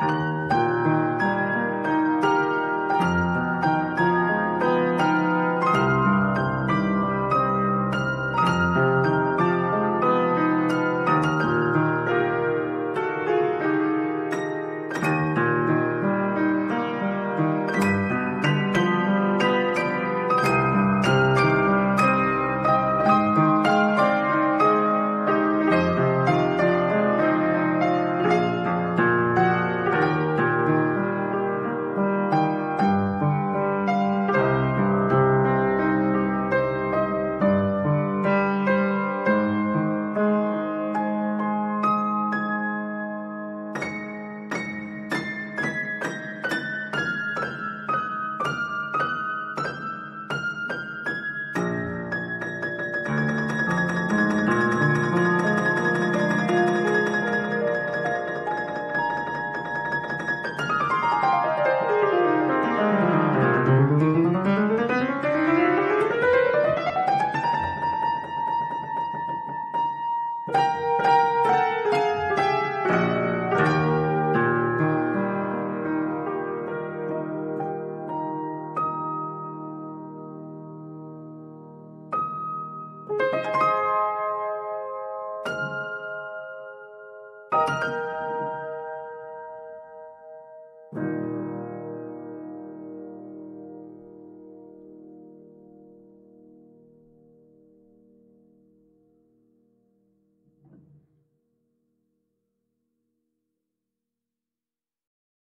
Bye. Música